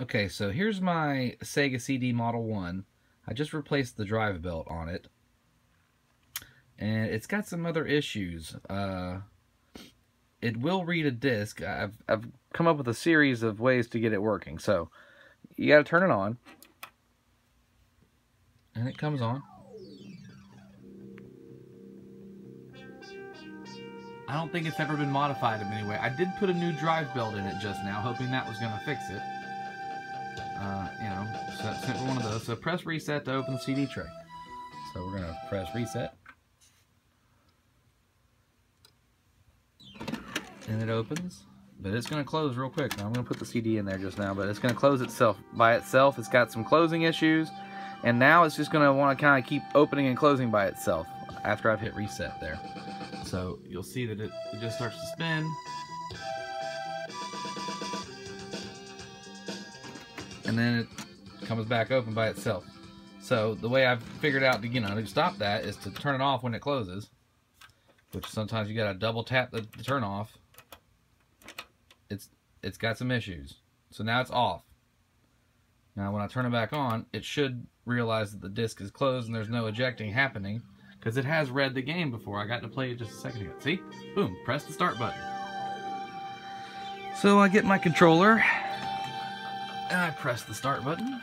Okay, so here's my Sega CD Model 1. I just replaced the drive belt on it. And it's got some other issues. Uh, it will read a disc. I've, I've come up with a series of ways to get it working. So, you got to turn it on. And it comes on. I don't think it's ever been modified in any way. I did put a new drive belt in it just now, hoping that was going to fix it. Uh, you know, one of those. So press reset to open the CD tray. So we're to press reset. And it opens. But it's to close real quick. I'm to put the CD in there just now, but it's to close itself by itself. It's got some closing issues. And now it's just going to want to kind of keep opening and closing by itself after I've hit reset there. So you'll see that it, it just starts to spin. And then it comes back open by itself. So the way I've figured out to, you know, to stop that is to turn it off when it closes. Which sometimes you gotta double tap the, the turn off. It's it's got some issues. So now it's off. Now when I turn it back on, it should realize that the disc is closed and there's no ejecting happening because it has read the game before. I got to play it just a second ago. See? Boom, press the start button. So I get my controller and I press the start button.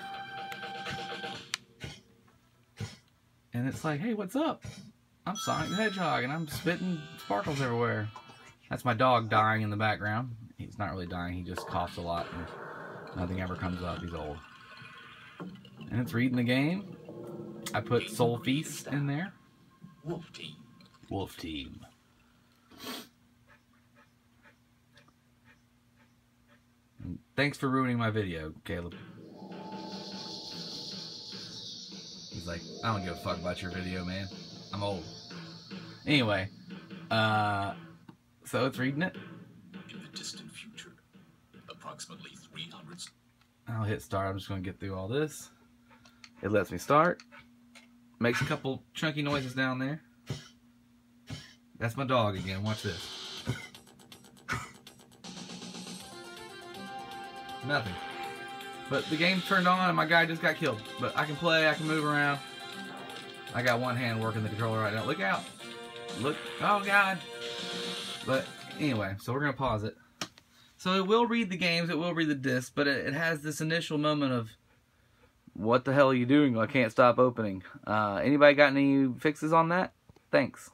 And it's like, hey, what's up? I'm Sonic the Hedgehog and I'm spitting sparkles everywhere. That's my dog dying in the background. He's not really dying, he just coughs a lot and nothing ever comes up. He's old. And it's reading the game. I put Sol-Feace in there. Wolf Team. Wolf Team. Thanks for ruining my video, Caleb. He's like, I don't give a fuck about your video, man. I'm old. Anyway, uh, so it's reading it. In the distant future, approximately 300. I'll hit start. I'm just going to get through all this. It lets me start. Makes a couple chunky noises down there. That's my dog again. Watch this. Nothing. But the game turned on and my guy just got killed. But I can play, I can move around. I got one hand working the controller right now. Look out. Look. Oh, God. But anyway, so we're going to pause it. So it will read the games, it will read the disc, but it, it has this initial moment of, what the hell are you doing? I can't stop opening. Uh, anybody got any fixes on that? Thanks.